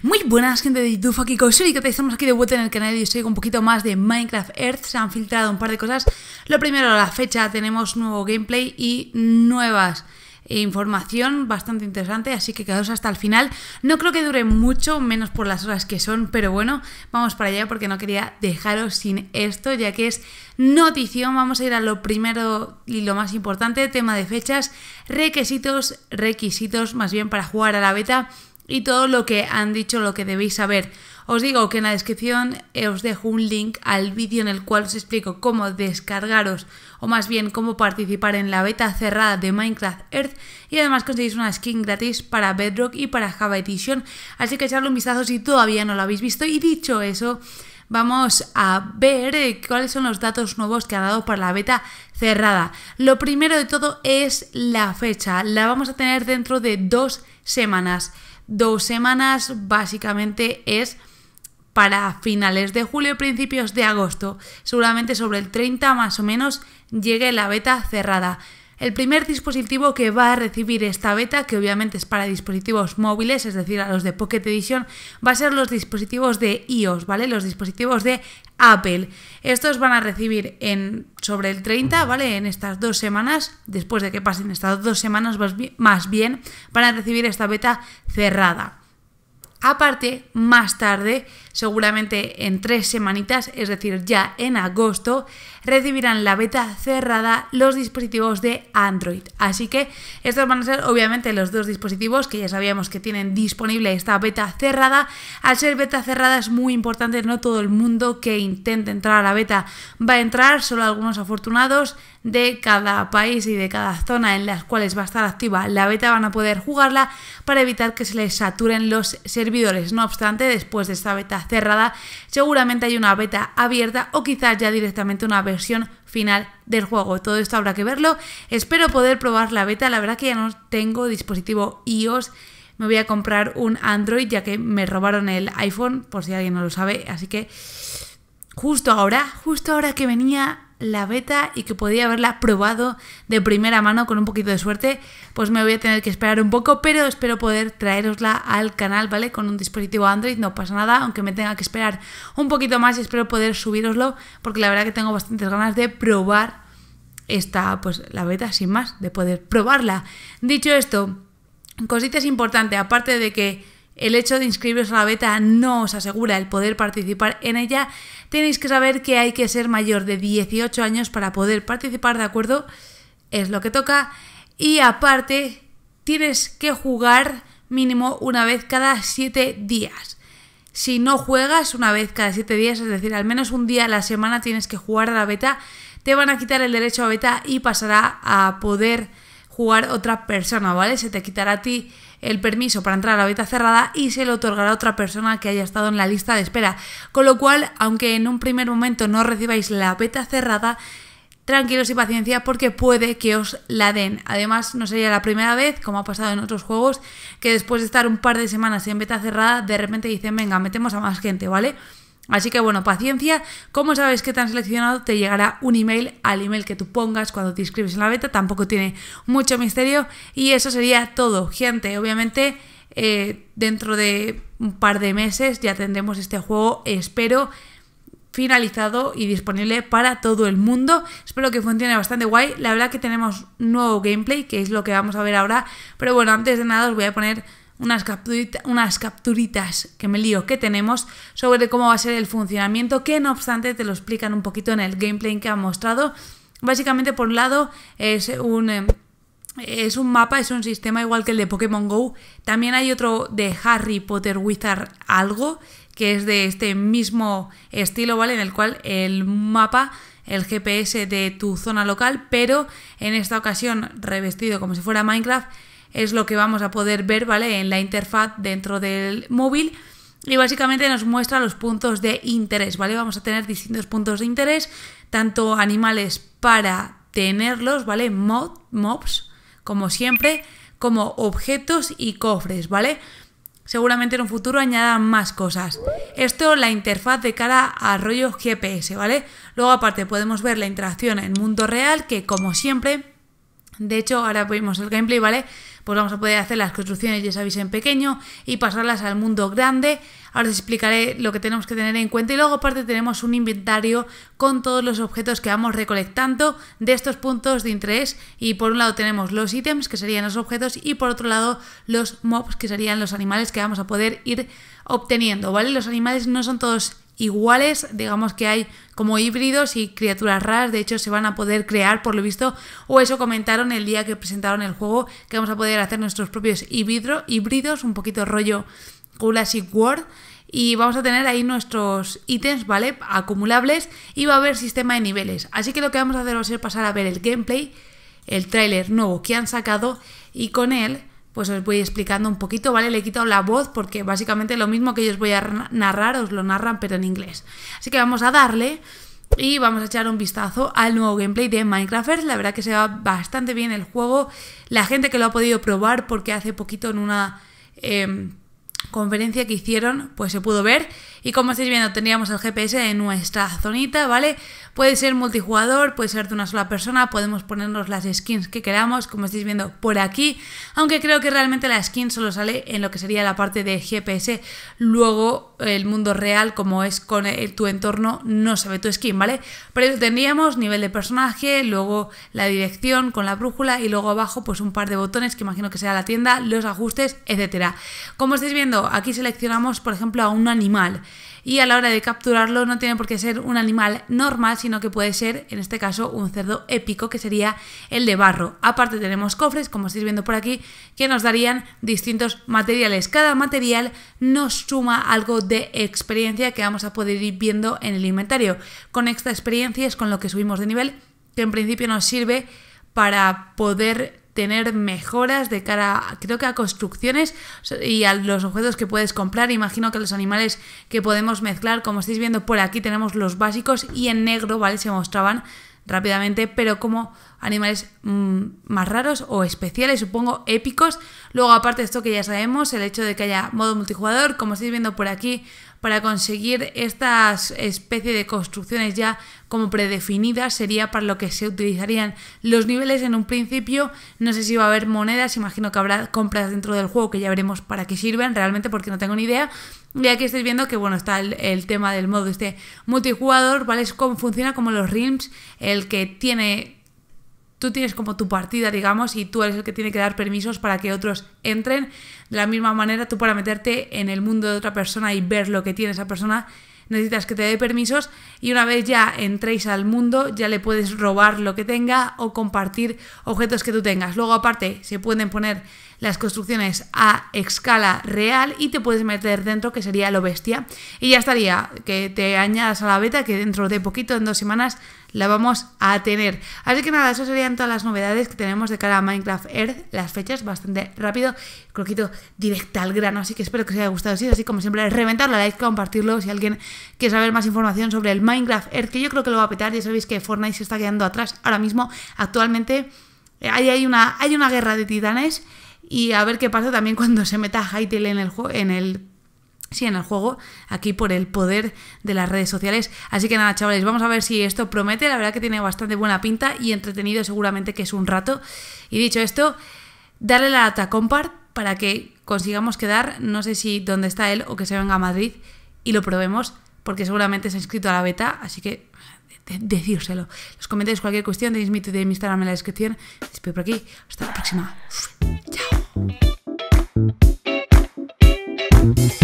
Muy buenas gente de YouTube, aquí con Suri, que estamos aquí de vuelta en el canal y os traigo un poquito más de Minecraft Earth, se han filtrado un par de cosas. Lo primero, la fecha, tenemos nuevo gameplay y nuevas información bastante interesante, así que quedaos hasta el final. No creo que dure mucho, menos por las horas que son, pero bueno, vamos para allá porque no quería dejaros sin esto, ya que es notición. Vamos a ir a lo primero y lo más importante, tema de fechas, requisitos, requisitos más bien para jugar a la beta y todo lo que han dicho, lo que debéis saber. Os digo que en la descripción eh, os dejo un link al vídeo en el cual os explico cómo descargaros o más bien cómo participar en la beta cerrada de Minecraft Earth y además conseguís una skin gratis para Bedrock y para Java Edition. Así que echarle un vistazo si todavía no lo habéis visto y dicho eso vamos a ver eh, cuáles son los datos nuevos que ha dado para la beta cerrada. Lo primero de todo es la fecha. La vamos a tener dentro de dos semanas dos semanas básicamente es para finales de julio, principios de agosto. Seguramente sobre el 30 más o menos llegue la beta cerrada. El primer dispositivo que va a recibir esta beta, que obviamente es para dispositivos móviles, es decir, a los de Pocket Edition, va a ser los dispositivos de iOS, ¿vale? Los dispositivos de Apple. Estos van a recibir en sobre el 30, ¿vale? En estas dos semanas, después de que pasen estas dos semanas más bien, van a recibir esta beta cerrada. Aparte, más tarde, seguramente en tres semanitas, es decir, ya en agosto, recibirán la beta cerrada los dispositivos de Android. Así que estos van a ser obviamente los dos dispositivos que ya sabíamos que tienen disponible esta beta cerrada. Al ser beta cerrada es muy importante, no todo el mundo que intente entrar a la beta va a entrar, solo algunos afortunados de cada país y de cada zona en las cuales va a estar activa la beta van a poder jugarla para evitar que se les saturen los servidores. No obstante, después de esta beta cerrada, seguramente hay una beta abierta o quizás ya directamente una versión final del juego. Todo esto habrá que verlo. Espero poder probar la beta. La verdad que ya no tengo dispositivo iOS. Me voy a comprar un Android ya que me robaron el iPhone, por si alguien no lo sabe. Así que justo ahora, justo ahora que venía la beta y que podía haberla probado de primera mano con un poquito de suerte, pues me voy a tener que esperar un poco, pero espero poder traerosla al canal, ¿vale? Con un dispositivo Android, no pasa nada, aunque me tenga que esperar un poquito más y espero poder subiroslo, porque la verdad que tengo bastantes ganas de probar esta, pues la beta sin más, de poder probarla. Dicho esto, cositas importantes, aparte de que el hecho de inscribiros a la beta no os asegura el poder participar en ella. Tenéis que saber que hay que ser mayor de 18 años para poder participar, ¿de acuerdo? Es lo que toca. Y aparte, tienes que jugar mínimo una vez cada 7 días. Si no juegas una vez cada 7 días, es decir, al menos un día a la semana tienes que jugar a la beta, te van a quitar el derecho a beta y pasará a poder jugar otra persona, ¿vale? Se te quitará a ti el permiso para entrar a la beta cerrada y se le otorgará a otra persona que haya estado en la lista de espera. Con lo cual, aunque en un primer momento no recibáis la beta cerrada, tranquilos y paciencia porque puede que os la den. Además, no sería la primera vez, como ha pasado en otros juegos, que después de estar un par de semanas en beta cerrada, de repente dicen, venga, metemos a más gente, ¿vale? Así que bueno, paciencia. Como sabes que te han seleccionado, te llegará un email al email que tú pongas cuando te inscribes en la beta. Tampoco tiene mucho misterio. Y eso sería todo, gente. Obviamente, eh, dentro de un par de meses ya tendremos este juego, espero, finalizado y disponible para todo el mundo. Espero que funcione bastante guay. La verdad que tenemos nuevo gameplay, que es lo que vamos a ver ahora. Pero bueno, antes de nada os voy a poner unas, unas capturitas que me lío que tenemos sobre cómo va a ser el funcionamiento, que no obstante te lo explican un poquito en el gameplay que han mostrado. Básicamente, por un lado, es un... Em, es un mapa, es un sistema igual que el de Pokémon Go. También hay otro de Harry Potter Wizard algo, que es de este mismo estilo, ¿vale? En el cual el mapa, el GPS de tu zona local, pero en esta ocasión revestido como si fuera Minecraft, es lo que vamos a poder ver, ¿vale? En la interfaz dentro del móvil. Y básicamente nos muestra los puntos de interés, ¿vale? Vamos a tener distintos puntos de interés, tanto animales para tenerlos, ¿vale? mobs, como siempre, como objetos y cofres, ¿vale? Seguramente en un futuro añadan más cosas. Esto la interfaz de cara a rollo GPS, ¿vale? Luego aparte podemos ver la interacción en mundo real que como siempre de hecho, ahora vemos el gameplay, ¿vale? pues vamos a poder hacer las construcciones, ya sabéis, en pequeño y pasarlas al mundo grande. Ahora os explicaré lo que tenemos que tener en cuenta y luego aparte tenemos un inventario con todos los objetos que vamos recolectando de estos puntos de interés y por un lado tenemos los ítems que serían los objetos y por otro lado los mobs que serían los animales que vamos a poder ir obteniendo, ¿vale? Los animales no son todos iguales, digamos que hay como híbridos y criaturas raras, de hecho se van a poder crear por lo visto, o eso comentaron el día que presentaron el juego, que vamos a poder hacer nuestros propios híbridos, un poquito rollo Jurassic World, y vamos a tener ahí nuestros ítems, ¿vale? Acumulables y va a haber sistema de niveles. Así que lo que vamos a hacer va a ser pasar a ver el gameplay, el tráiler nuevo que han sacado y con él pues os voy explicando un poquito, ¿vale? Le he quitado la voz porque básicamente lo mismo que yo os voy a narrar, os lo narran pero en inglés. Así que vamos a darle y vamos a echar un vistazo al nuevo gameplay de Minecraft. La verdad que se va bastante bien el juego. La gente que lo ha podido probar porque hace poquito en una... Em, conferencia que hicieron, pues se pudo ver. Y como estáis viendo, tendríamos el GPS en nuestra zonita, ¿vale? Puede ser multijugador, puede ser de una sola persona, podemos ponernos las skins que queramos, como estáis viendo por aquí. Aunque creo que realmente la skin solo sale en lo que sería la parte de GPS. Luego, el mundo real, como es con tu entorno, no se ve tu skin, ¿vale? Pero tendríamos nivel de personaje, luego la dirección con la brújula y luego abajo, pues un par de botones que imagino que sea la tienda, los ajustes, etcétera. Como estáis viendo, aquí seleccionamos, por ejemplo, a un animal y a la hora de capturarlo no tiene por qué ser un animal normal, sino que puede ser, en este caso, un cerdo épico, que sería el de barro. Aparte tenemos cofres, como estáis viendo por aquí, que nos darían distintos materiales. Cada material nos suma algo de experiencia que vamos a poder ir viendo en el inventario. Con esta experiencia es con lo que subimos de nivel, que en principio nos sirve para poder tener mejoras de cara, creo que a construcciones y a los objetos que puedes comprar. Imagino que los animales que podemos mezclar, como estáis viendo por aquí, tenemos los básicos y en negro, ¿vale? Se mostraban rápidamente, pero como animales mm, más raros o especiales, supongo épicos. Luego, aparte de esto que ya sabemos, el hecho de que haya modo multijugador, como estáis viendo por aquí, para conseguir estas especie de construcciones ya como predefinidas sería para lo que se utilizarían los niveles en un principio. No sé si va a haber monedas, imagino que habrá compras dentro del juego que ya veremos para qué sirven realmente porque no tengo ni idea. Y aquí estáis viendo que bueno, está el, tema del modo este multijugador, ¿vale? Es como funciona como los Realms, el que tiene tú tienes como tu partida, digamos, y tú eres el que tiene que dar permisos para que otros entren. De la misma manera, tú para meterte en el mundo de otra persona y ver lo que tiene esa persona, necesitas que te dé permisos y una vez ya entréis al mundo ya le puedes robar lo que tenga o compartir objetos que tú tengas. Luego aparte se pueden poner las construcciones a escala real y te puedes meter dentro que sería lo bestia. Y ya estaría, que te añadas a la beta que dentro de poquito, en dos semanas, la vamos a tener. Así que nada, eso serían todas las novedades que tenemos de cara a Minecraft Earth, las fechas bastante rápido, croquito directa al grano, así que espero que os haya gustado. Si así como siempre, reventarlo, like, compartirlo, si alguien quiere saber más información sobre el Minecraft Earth, que yo creo que lo va a petar, ya sabéis que Fortnite se está quedando atrás ahora mismo, actualmente eh, hay, una, hay una guerra de titanes y a ver qué pasa también cuando se meta Hytale en el juego, en el sí, en el juego, aquí por el poder de las redes sociales. Así que nada, chavales, vamos a ver si esto promete. La verdad que tiene bastante buena pinta y entretenido seguramente que es un rato. Y dicho esto, darle la data compart para que consigamos quedar, no sé si dónde está él o que se venga a Madrid y lo probemos, porque seguramente se ha inscrito a la beta, así que decírselo. Los comentarios, cualquier cuestión, tenéis mi de mi Instagram en la descripción. espero por aquí. Hasta la próxima. Chao. Thank you.